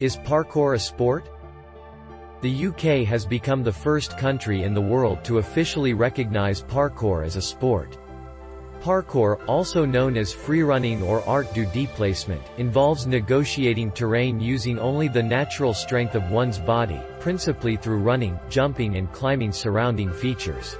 Is parkour a sport? The UK has become the first country in the world to officially recognize parkour as a sport. Parkour, also known as freerunning or art du déplacement, involves negotiating terrain using only the natural strength of one's body, principally through running, jumping and climbing surrounding features.